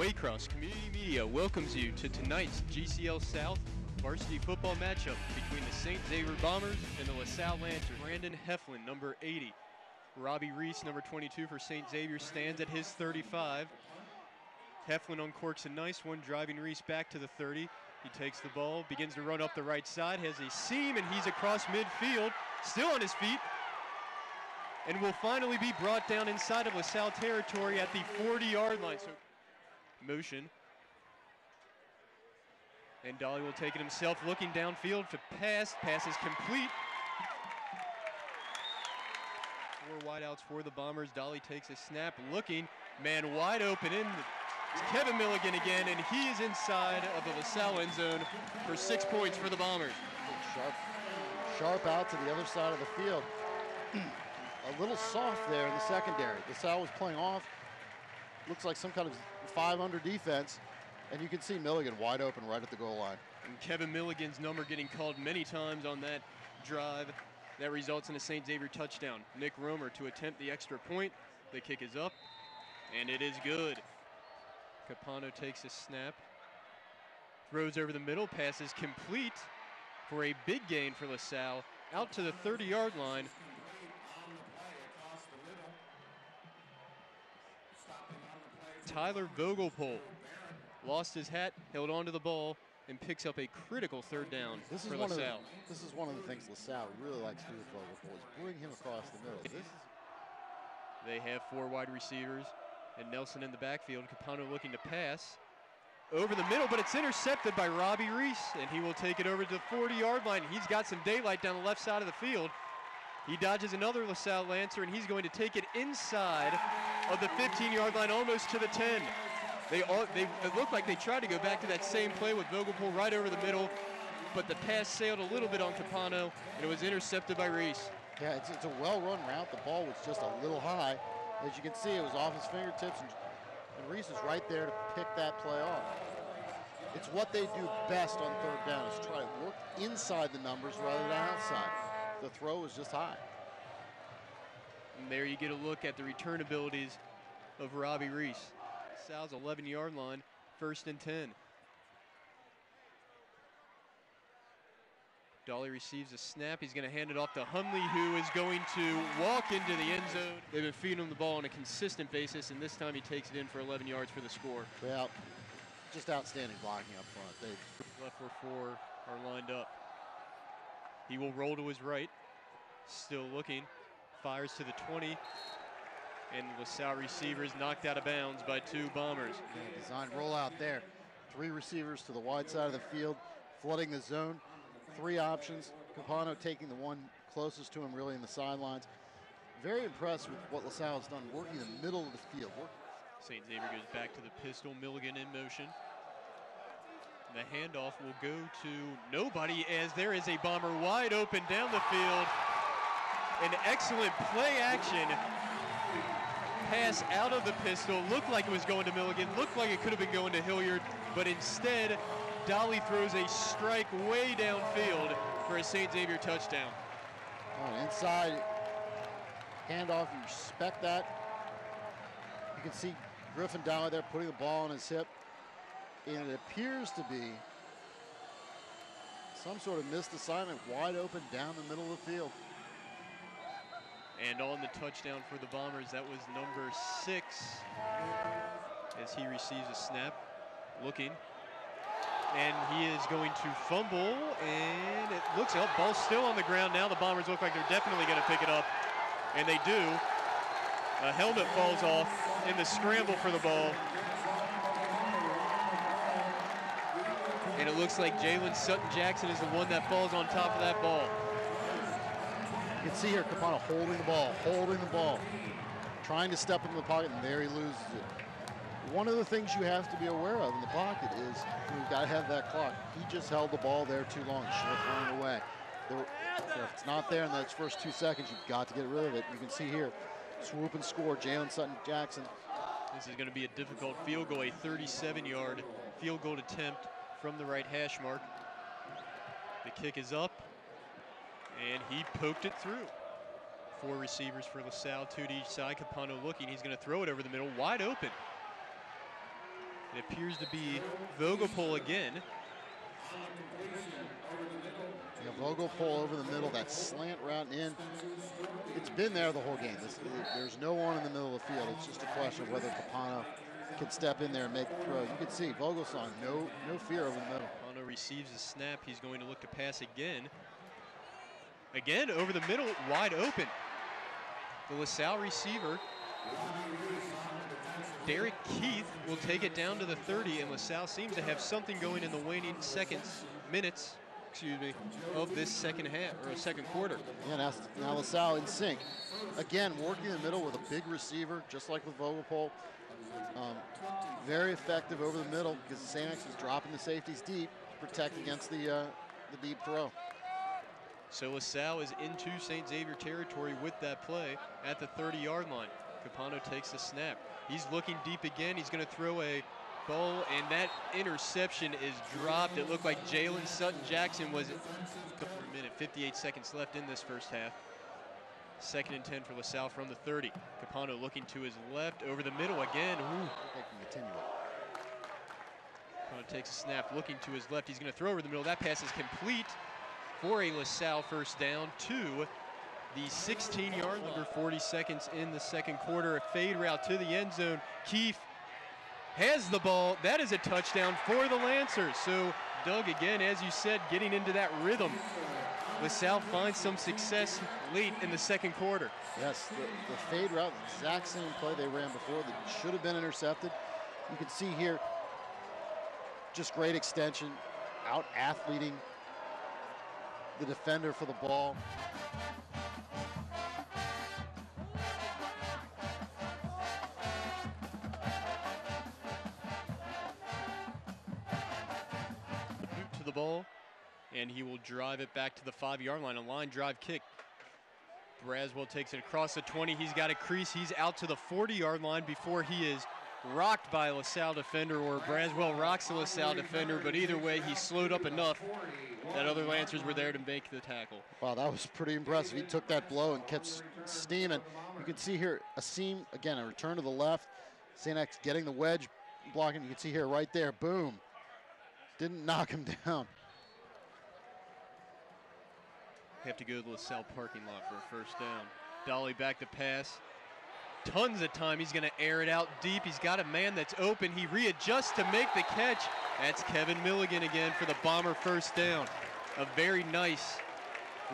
Waycross Community Media welcomes you to tonight's GCL South varsity football matchup between the St. Xavier Bombers and the LaSalle Lancers. Brandon Heflin, number 80. Robbie Reese, number 22 for St. Xavier, stands at his 35. Heflin uncorks a nice one, driving Reese back to the 30. He takes the ball, begins to run up the right side, has a seam, and he's across midfield, still on his feet, and will finally be brought down inside of LaSalle territory at the 40-yard line. So motion. And Dolly will take it himself, looking downfield to pass. Pass is complete. Four wideouts for the Bombers. Dolly takes a snap, looking. Man wide open in. It's Kevin Milligan again, and he is inside of the LaSalle end zone for six points for the Bombers. Sharp, sharp out to the other side of the field. a little soft there in the secondary. LaSalle was playing off. Looks like some kind of five under defense. And you can see Milligan wide open right at the goal line. And Kevin Milligan's number getting called many times on that drive. That results in a St. Xavier touchdown. Nick Romer to attempt the extra point. The kick is up, and it is good. Capano takes a snap, throws over the middle, passes complete for a big gain for LaSalle out to the 30 yard line. Tyler Vogelpohl lost his hat, held onto the ball, and picks up a critical third down this for is one LaSalle. Of the, this is one of the things LaSalle really likes to do with Vogelpohl is bring him across the middle. This is They have four wide receivers and Nelson in the backfield. Capano looking to pass over the middle, but it's intercepted by Robbie Reese, and he will take it over to the 40 yard line. He's got some daylight down the left side of the field. He dodges another LaSalle Lancer, and he's going to take it inside of the 15 yard line, almost to the 10. They all they it looked like they tried to go back to that same play with Vogelpohl right over the middle, but the pass sailed a little bit on Capano, and it was intercepted by Reese. Yeah, it's, it's a well-run route. The ball was just a little high. As you can see, it was off his fingertips, and, and Reese is right there to pick that play off. It's what they do best on third down is try to work inside the numbers rather than outside. The throw was just high. And there you get a look at the return abilities of Robbie Reese. Sal's 11 yard line, first and 10. Dolly receives a snap. He's going to hand it off to Hunley, who is going to walk into the end zone. They've been feeding him the ball on a consistent basis, and this time he takes it in for 11 yards for the score. Well, just outstanding blocking up front. They, Left where four are lined up. He will roll to his right, still looking, fires to the 20, and LaSalle receivers knocked out of bounds by two Bombers. yeah, designed rollout there. Three receivers to the wide side of the field, flooding the zone. Three options. Capano taking the one closest to him, really in the sidelines. Very impressed with what LaSalle has done, working the middle of the field. St. Xavier goes back to the pistol. Milligan in motion. The handoff will go to nobody as there is a bomber wide open down the field. An excellent play action pass out of the pistol. Looked like it was going to Milligan. Looked like it could have been going to Hilliard, but instead, Dolly throws a strike way downfield for a St. Xavier touchdown. On inside handoff, you respect that. You can see Griffin down there putting the ball on his hip. And it appears to be some sort of missed assignment wide open down the middle of the field. And on the touchdown for the Bombers, that was number six as he receives a snap, looking. And he is going to fumble, and it looks oh, up. Ball's still on the ground now. The Bombers look like they're definitely going to pick it up, and they do. A helmet falls off in the scramble for the ball. And it looks like Jalen Sutton Jackson is the one that falls on top of that ball. You can see here Capano holding the ball, holding the ball, trying to step into the pocket, and there he loses it. One of the things you have to be aware of in the pocket is you've got to have that clock. He just held the ball there too long. Should have thrown it away. If it's not there in those first two seconds, you've got to get rid of it. You can see here, swoop and score, Jalen Sutton Jackson. This is going to be a difficult field goal, a 37-yard field goal attempt from the right hash mark. The kick is up, and he poked it through. Four receivers for LaSalle, two to each side. Capano looking. He's going to throw it over the middle, wide open. It appears to be Vogelpohl again. Yeah, Vogelpohl over the middle, that slant route in. It's been there the whole game. There's no one in the middle of the field. It's just a question of whether Capano can step in there and make the throw. You can see Vogelpohl, no, no fear of the middle. Capano receives the snap. He's going to look to pass again. Again, over the middle, wide open. The LaSalle receiver, Derek Keith, will take it down to the 30, and LaSalle seems to have something going in the waning seconds, minutes, excuse me, of this second half, or second quarter. Yeah, now, now LaSalle in sync. Again, working in the middle with a big receiver, just like with Vogelpohl. Um, very effective over the middle because St. X is dropping the safeties deep to protect against the, uh, the deep throw. So LaSalle is into St. Xavier territory with that play at the 30-yard line. Capano takes the snap. He's looking deep again. He's going to throw a ball, and that interception is dropped. It looked like Jalen Sutton Jackson was a minute, 58 seconds left in this first half. Second and 10 for LaSalle from the 30. Capano looking to his left, over the middle again. Ooh. Capano takes a snap, looking to his left. He's going to throw over the middle. That pass is complete for a LaSalle first down to the 16 yard number 40 seconds in the second quarter. A fade route to the end zone. Keefe has the ball. That is a touchdown for the Lancers. So Doug, again, as you said, getting into that rhythm. LaSalle finds some success late in the second quarter. Yes, the, the fade route, the exact same play they ran before that should have been intercepted. You can see here, just great extension, out athleting the defender for the ball. Ball, and he will drive it back to the five-yard line. A line drive kick. Braswell takes it across the 20. He's got a crease. He's out to the 40-yard line before he is rocked by a LaSalle defender or Braswell rocks the LaSalle defender, but either way, he slowed up enough that other Lancers were there to make the tackle. Wow, that was pretty impressive. He took that blow and kept steaming. You can see here a seam, again, a return to the left. St. X getting the wedge, blocking. You can see here right there, boom. Didn't knock him down. Have to go to the LaSalle parking lot for a first down. Dolly back to pass. Tons of time. He's going to air it out deep. He's got a man that's open. He readjusts to make the catch. That's Kevin Milligan again for the Bomber first down. A very nice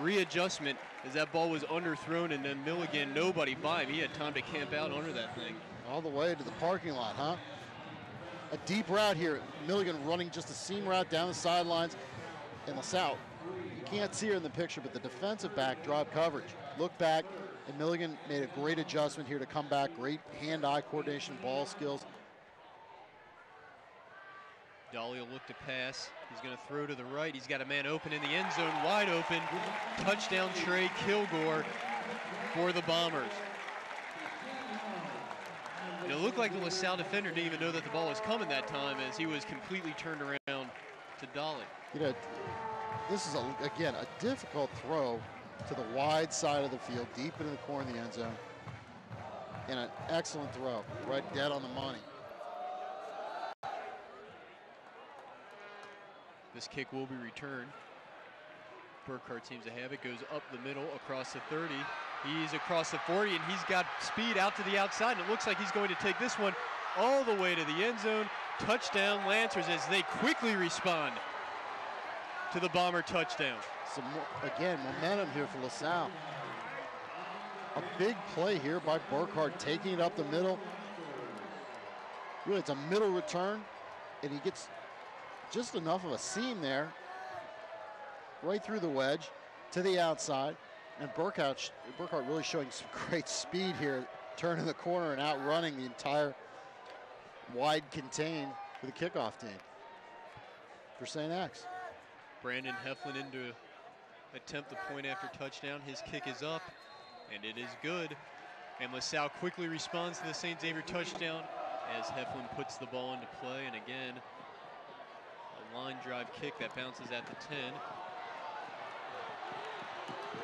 readjustment as that ball was underthrown and then Milligan, nobody by him. He had time to camp out under that thing. All the way to the parking lot, huh? A deep route here. Milligan running just a seam route down the sidelines in LaSalle. You can't see her in the picture, but the defensive back dropped coverage. Look back, and Milligan made a great adjustment here to come back. Great hand-eye coordination, ball skills. Will look to pass. He's going to throw to the right. He's got a man open in the end zone, wide open. Touchdown Trey Kilgore for the Bombers. And it looked like the LaSalle defender didn't even know that the ball was coming that time as he was completely turned around to Dolly. You know, this is, a, again, a difficult throw to the wide side of the field, deep into the corner of the end zone. And an excellent throw, right dead on the money. This kick will be returned. Burkhardt seems to have it, goes up the middle across the 30. He's across the 40 and he's got speed out to the outside and it looks like he's going to take this one all the way to the end zone. Touchdown Lancers as they quickly respond to the Bomber touchdown. Some again, momentum here for LaSalle. A big play here by Burkhardt, taking it up the middle. Really, it's a middle return, and he gets just enough of a seam there, right through the wedge to the outside. And Burkhardt, Burkhardt really showing some great speed here, turning the corner and outrunning the entire wide contain for the kickoff team for St. X. Brandon Heflin into attempt the point after touchdown. His kick is up, and it is good. And LaSalle quickly responds to the St. Xavier touchdown as Heflin puts the ball into play. And again, a line drive kick that bounces at the 10.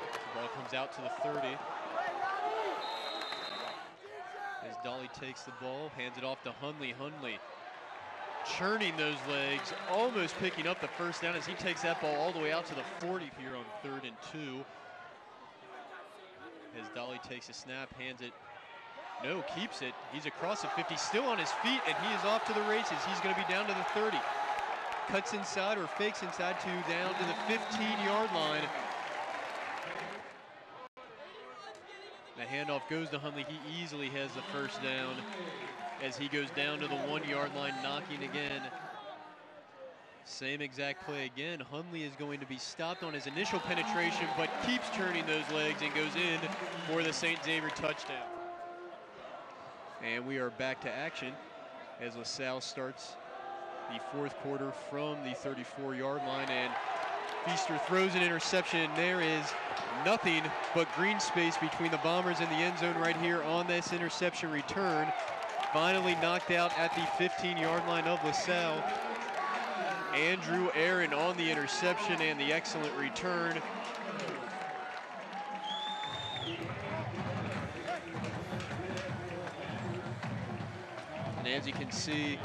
The ball comes out to the 30. As Dolly takes the ball, hands it off to Hunley. Hunley churning those legs, almost picking up the first down as he takes that ball all the way out to the 40 here on third and two. As Dolly takes a snap, hands it. No, keeps it. He's across the 50, still on his feet, and he is off to the races. He's going to be down to the 30. Cuts inside or fakes inside to down to the 15-yard line. The handoff goes to Hundley. He easily has the first down as he goes down to the one-yard line, knocking again. Same exact play again. Hundley is going to be stopped on his initial penetration, but keeps turning those legs and goes in for the St. Xavier touchdown. And we are back to action as LaSalle starts the fourth quarter from the 34-yard line. And Feaster throws an interception. And there is nothing but green space between the Bombers and the end zone right here on this interception return. Finally knocked out at the 15-yard line of LaSalle. Andrew Aaron on the interception and the excellent return. And as you can see,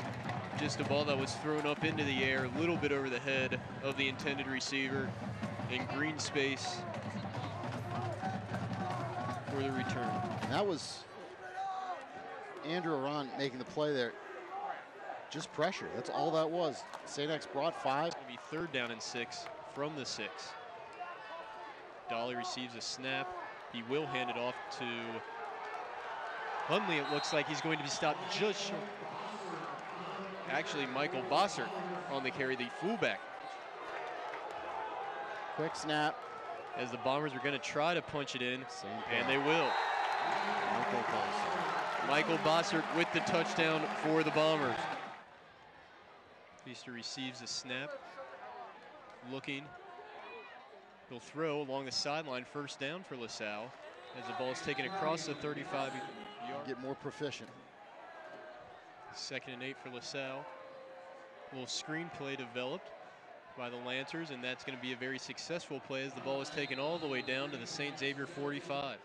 just a ball that was thrown up into the air, a little bit over the head of the intended receiver in green space for the return. And that was Andrew Aaron making the play there. Just pressure. That's all that was. St. X brought five. It'll be third down and six from the six. Dolly receives a snap. He will hand it off to Hundley. It looks like he's going to be stopped just short. Actually, Michael Bossert on the carry, the fullback. Quick snap. As the Bombers are going to try to punch it in, Same and they will. Michael Bossert. Michael Bossert with the touchdown for the Bombers. Feaster receives a snap. Looking. He'll throw along the sideline, first down for LaSalle. As the ball is taken across the 35 yard. Get more proficient. Second and eight for LaSalle. A little screen play developed by the Lancers, and that's going to be a very successful play as the ball is taken all the way down to the St. Xavier 45.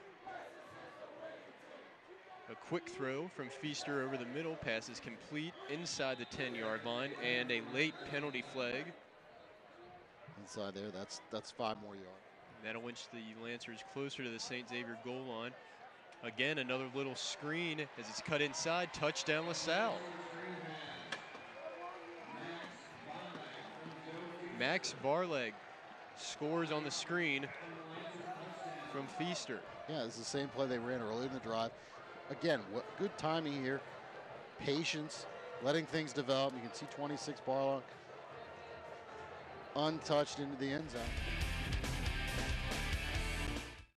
A quick throw from Feaster over the middle, passes complete inside the 10-yard line, and a late penalty flag. Inside there, that's that's five more yards. That'll inch the Lancers closer to the St. Xavier goal line. Again, another little screen as it's cut inside. Touchdown LaSalle. Max Barleg scores on the screen from Feaster. Yeah, it's the same play they ran early in the drive. Again, what good timing here, patience, letting things develop. You can see 26 Barlow untouched into the end zone.